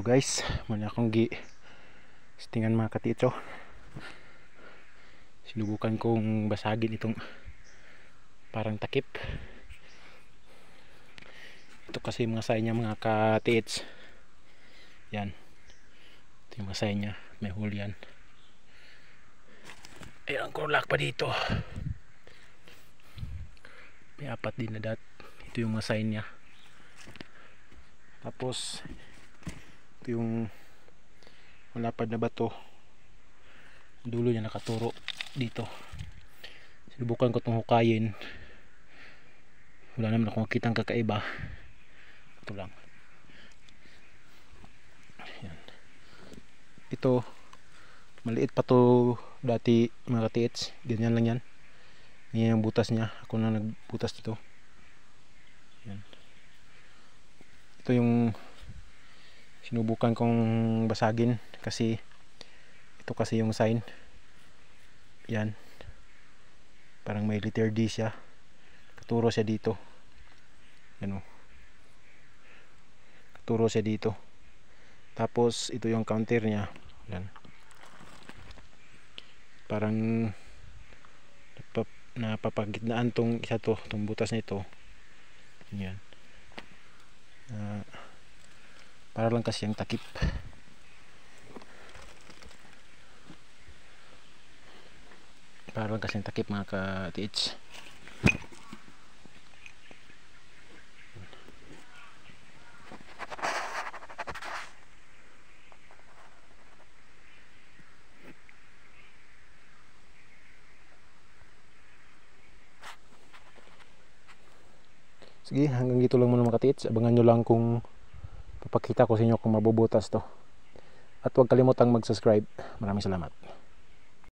guys, muna akong gi stingan mga katitso. Sinubukan kong basagin itong parang takip. Ito kasi mga sign niya mga katits. Yan. Ito yung mga sign niya. May hole yan. Ayan, kurlak pa dito. May apat din na dat. Ito yung mga sign niya. Tapos ito yung malapad na bato. Dulo niya nakaturo dito. Sinubukan ko itong hukayin. Wala naman akong kitang kakaiba. Ito lang. Yan. Ito maliit pa to dati mga katiits. Ganyan lang yan. Yan yung butas niya. Ako na nagbutas dito. Yan. Ito yung sinubukan kong basagin kasi ito kasi yung sign. Yan. Parang may letter D siya. Katuro siya dito. Yan o. Katuro siya dito. Tapos ito yung counter niya. Yan. Parang napap, napapagitnaan tong isa to tong butas nito yan. Uh, para lang kasi ang takip para lang kasi ang takip mga ka-TH Sige, hanggang dito lang muna mga ka-TH. Abangan nyo lang kung papakita ko sa inyo kung mabubutas to. At huwag kalimutang mag subscribe maraming salamat